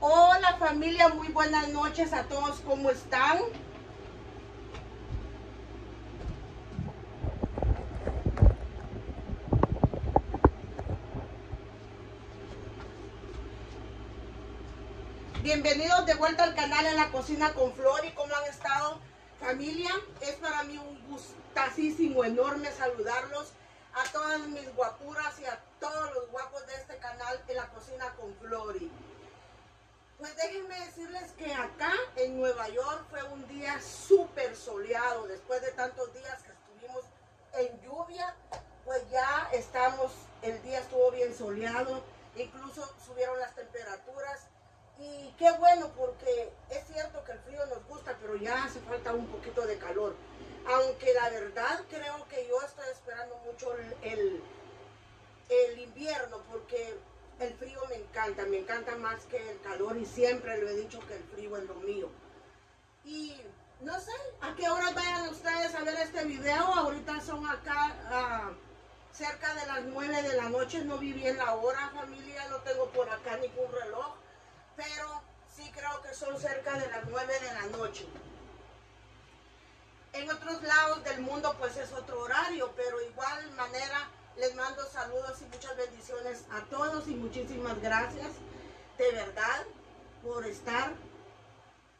Hola familia, muy buenas noches a todos, ¿cómo están? Bienvenidos de vuelta al canal en la cocina con Flor y cómo han estado familia. Es para mí un gustasísimo, enorme saludarlos a todas mis guapuras y a todos los guapos de este canal en la cocina con Flori. Pues déjenme decirles que acá en Nueva York fue un día súper soleado. Después de tantos días que estuvimos en lluvia, pues ya estamos, el día estuvo bien soleado. Incluso subieron las temperaturas. Y qué bueno porque es cierto que el frío nos gusta, pero ya hace falta un poquito de calor. Aunque la verdad creo que yo estoy esperando mucho el, el, invierno porque el frío me encanta, me encanta más que el calor y siempre lo he dicho que el frío es lo mío. Y no sé a qué hora vayan ustedes a ver este video, ahorita son acá ah, cerca de las 9 de la noche, no vi bien la hora familia, no tengo por acá ningún reloj, pero sí creo que son cerca de las 9 de la noche. En otros lados del mundo pues es otro horario, pero igual manera les mando saludos y muchas bendiciones a todos y muchísimas gracias de verdad por estar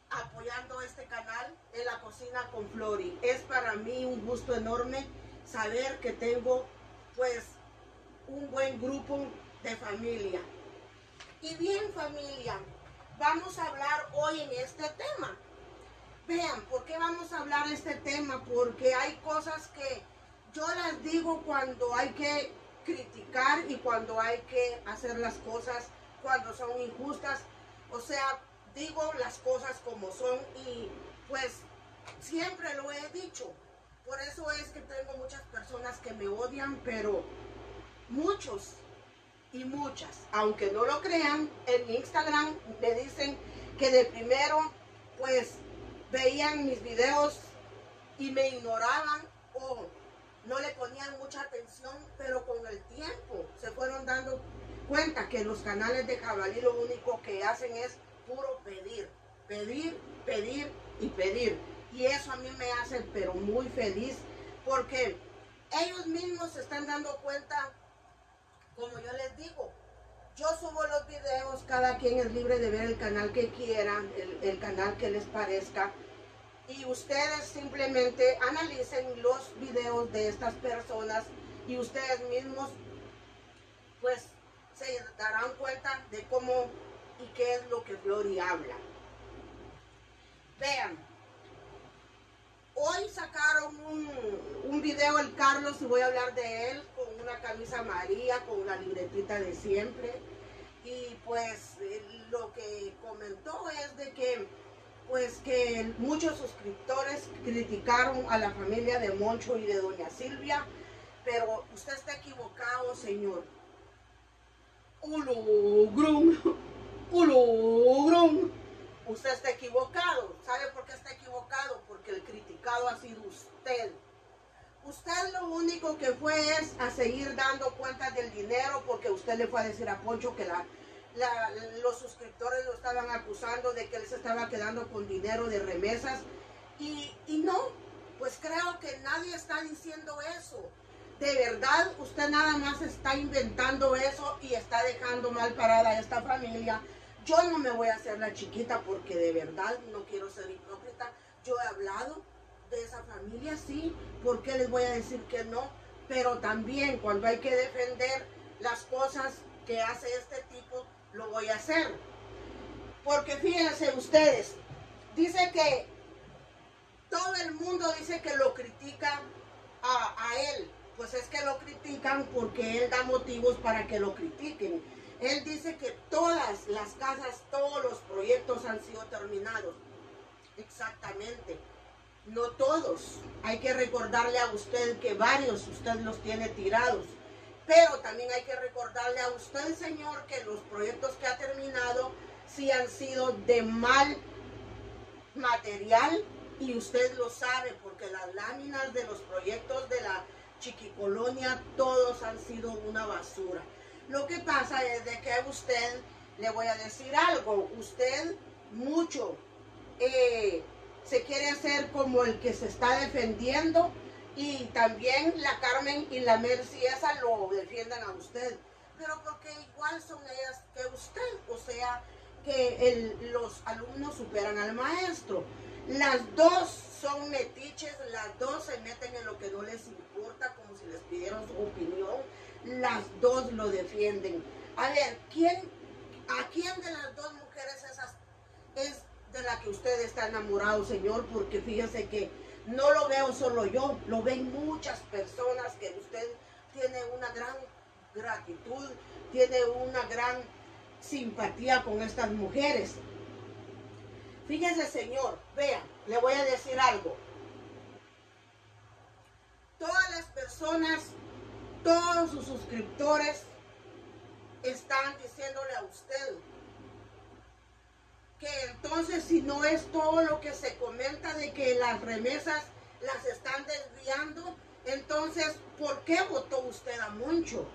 apoyando este canal en la cocina con Flori. Es para mí un gusto enorme saber que tengo pues un buen grupo de familia. Y bien familia, vamos a hablar hoy en este tema. Vean, ¿por qué vamos a hablar de este tema? Porque hay cosas que yo las digo cuando hay que criticar y cuando hay que hacer las cosas cuando son injustas. O sea, digo las cosas como son y pues siempre lo he dicho. Por eso es que tengo muchas personas que me odian, pero muchos y muchas, aunque no lo crean, en Instagram me dicen que de primero pues veían mis videos y me ignoraban o no le ponían mucha atención, pero con el tiempo se fueron dando cuenta que los canales de jabalí lo único que hacen es puro pedir, pedir, pedir y pedir. Y eso a mí me hace pero muy feliz porque ellos mismos se están dando cuenta, como yo les digo, yo subo los videos, cada quien es libre de ver el canal que quiera, el, canal que les parezca. Y ustedes simplemente analicen los videos de estas personas y ustedes mismos pues se darán cuenta de cómo y qué es lo que Flori habla. Vean, hoy sacaron un, un, video el Carlos y voy a hablar de él con una camisa amarilla, con una libretita de siempre. Y pues lo que comentó es de que pues que muchos suscriptores criticaron a la familia de Moncho y de Doña Silvia, pero usted está equivocado, señor. Ulo, grum, ulo, grum usted está equivocado. ¿Sabe por qué está equivocado? Porque el criticado ha sido usted. Usted lo único que fue es a seguir dando cuentas del dinero porque usted le fue a decir a Poncho que la, los suscriptores lo estaban acusando de que él se estaba quedando con dinero de remesas. Y, y no, pues creo que nadie está diciendo eso. De verdad, usted nada más está inventando eso y está dejando mal parada a esta familia yo no me voy a hacer la chiquita porque de verdad no quiero ser hipócrita. Yo he hablado de esa familia, sí, porque les voy a decir que no? Pero también cuando hay que defender las cosas que hace este tipo, lo voy a hacer. Porque fíjense ustedes, dice que todo el mundo dice que lo critica a, a él. Pues es que lo critican porque él da motivos para que lo critiquen él dice que todas las casas, todos los proyectos han sido terminados. Exactamente. No todos. Hay que recordarle a usted que varios usted los tiene tirados. Pero también hay que recordarle a usted, señor, que los proyectos que ha terminado sí han sido de mal material y usted lo sabe porque las láminas de los proyectos de la chiquicolonia todos han sido una basura. Lo que pasa es de que usted le voy a decir algo. Usted mucho eh, se quiere hacer como el que se está defendiendo y también la Carmen y la Mercy esa lo defiendan a usted. Pero porque igual son ellas que usted, o sea, que los alumnos superan al maestro. Las dos son metiches, las dos se meten en lo que no les importa, como si les pidieran su opinión. Las dos lo defienden. A ver, ¿quién, ¿a quién de las dos mujeres esas es de la que usted está enamorado, Señor? Porque fíjese que no lo veo solo yo, lo ven muchas personas que usted tiene una gran gratitud, tiene una gran simpatía con estas mujeres. Fíjese, Señor, vea, le voy a decir algo. Todas las personas, todos sus suscriptores están diciéndole a usted que entonces si no es todo lo que se comenta de que las remesas las están desviando, entonces, ¿por qué votó usted a Moncho?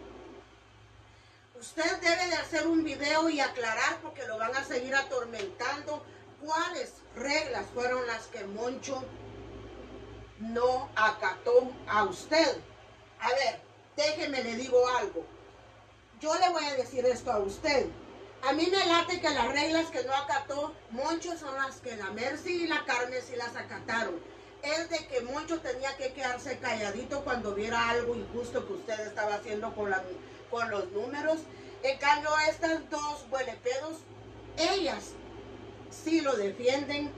Usted debe de hacer un video y aclarar porque lo van a seguir atormentando. ¿Cuáles reglas fueron las que Moncho no acató a usted? A ver, déjeme le digo algo. Yo le voy a decir esto a usted. A mí me late que las reglas que no acató Moncho son las que la Mercy y la Carmen sí las acataron. Es de que Moncho tenía que quedarse calladito cuando viera algo injusto que usted estaba haciendo con, con los números. En cambio, estas dos huelepedos, ellas sí lo defienden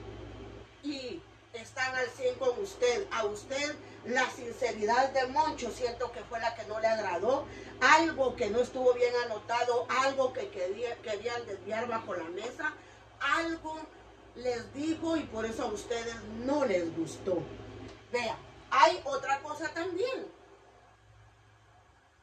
y están al 100 con usted. A usted la sinceridad de Moncho siento que fue la que no le agradó. Algo que no estuvo bien anotado, algo que querían desviar bajo la mesa, algo les dijo y por eso a ustedes no les gustó. Vea, hay otra cosa también.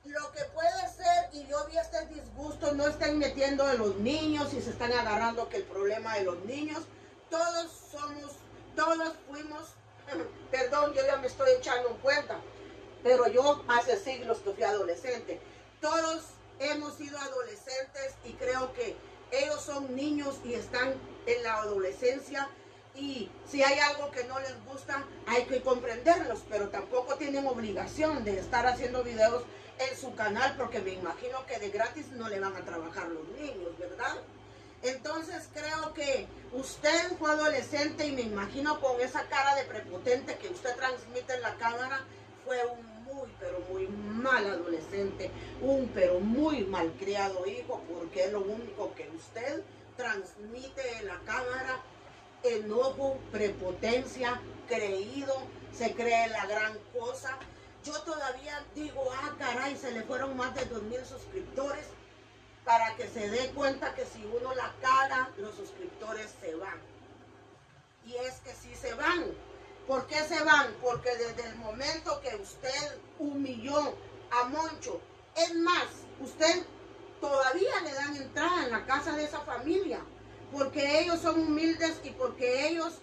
Lo que puede ser, y yo vi este disgusto, no estén metiendo a los niños y se están agarrando que el problema de los niños, todos somos, todos fuimos Perdón, yo ya me estoy echando en cuenta, pero yo hace siglos que fui adolescente. Todos hemos sido adolescentes y creo que ellos son niños y están en la adolescencia y si hay algo que no les gusta hay que comprenderlos, pero tampoco tienen obligación de estar haciendo videos en su canal porque me imagino que de gratis no le van a trabajar los niños, ¿verdad? Entonces creo que usted fue adolescente y me imagino con esa cara de prepotente que usted transmite en la cámara, fue un muy, pero muy mal adolescente, un pero muy malcriado hijo, porque es lo único que usted transmite en la cámara, enojo, prepotencia, creído, se cree la gran cosa. Yo todavía digo, ah, caray, se le fueron más de dos mil suscriptores para que se dé cuenta que si uno la caga, los suscriptores se van. Y es que sí se van. ¿Por qué se van? Porque desde el momento que usted humilló a Moncho, es más, usted todavía le dan entrada en la casa de esa familia, porque ellos son humildes y porque ellos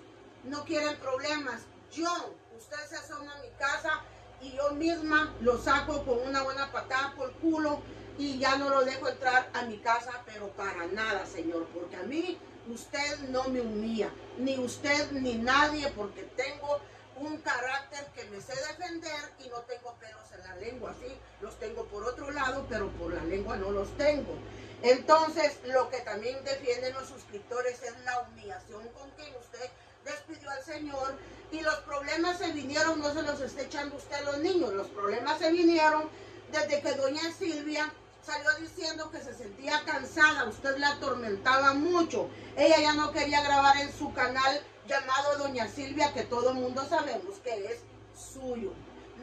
no quieren problemas. Yo, usted se asoma a mi casa y yo misma lo saco con una buena patada por culo y ya no lo dejo entrar a mi casa, pero para nada, Señor, porque a mí usted no me humilla, ni usted ni nadie, porque tengo un carácter que me sé defender y no tengo pelos en la lengua, sí, los tengo por otro lado, pero por la lengua no los tengo. Entonces, lo que también defienden los suscriptores es la humillación con que usted despidió al Señor y los problemas se vinieron, no se los está echando usted a los niños, los problemas se vinieron desde que doña Silvia salió diciendo que se sentía cansada, usted la atormentaba mucho. Ella ya no quería grabar en su canal llamado Doña Silvia, que todo mundo sabemos que es suyo,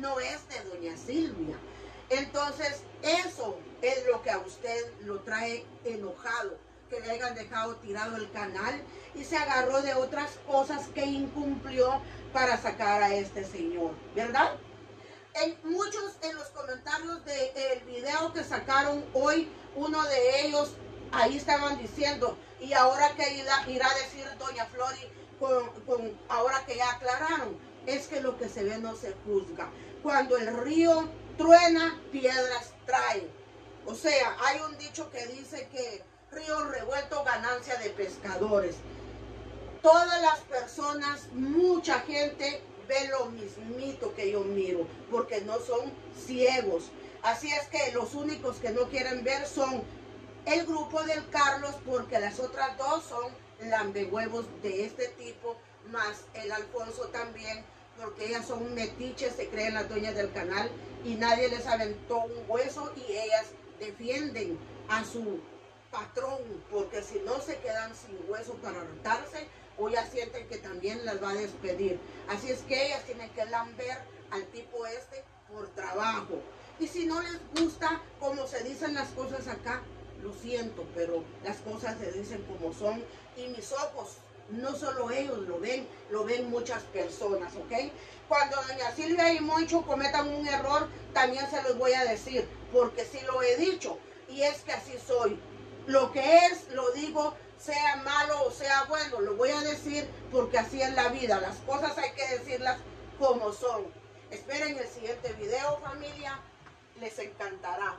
no es de Doña Silvia. Entonces, eso es lo que a usted lo trae enojado, que le hayan dejado tirado el canal y se agarró de otras cosas que incumplió para sacar a este señor, ¿verdad? En muchos en los comentarios del video que sacaron hoy, uno de ellos, ahí estaban diciendo, y ahora que irá, irá a decir doña Flori, con, ahora que ya aclararon, es que lo que se ve no se juzga. Cuando el río truena, piedras trae. O sea, hay un dicho que dice que río revuelto, ganancia de pescadores. Todas las personas, mucha gente ve lo mismito que yo miro, porque no son ciegos. Así es que los únicos que no quieren ver son el grupo del Carlos, porque las otras dos son lambehuevos de este tipo, más el Alfonso también, porque ellas son metiches, se creen las dueñas del canal y nadie les aventó un hueso y ellas defienden a su patrón, porque si no se quedan sin hueso para rotarse sienten que también las va a despedir. Así es que ellas tienen que lamber al tipo este por trabajo. Y si no les gusta como se dicen las cosas acá, lo siento, pero las cosas se dicen como son y mis ojos no solo ellos lo ven, lo ven muchas personas, ¿ok? Cuando doña Silvia y Moncho cometan un error, también se los voy a decir, porque sí lo he dicho, y es que así soy. Lo que es, lo digo, sea malo o sea bueno, lo voy a decir porque así es la vida. Las cosas hay que decirlas como son. Esperen el siguiente video, familia. Les encantará.